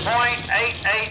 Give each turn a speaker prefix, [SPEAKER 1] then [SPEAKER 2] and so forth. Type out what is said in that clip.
[SPEAKER 1] 2.88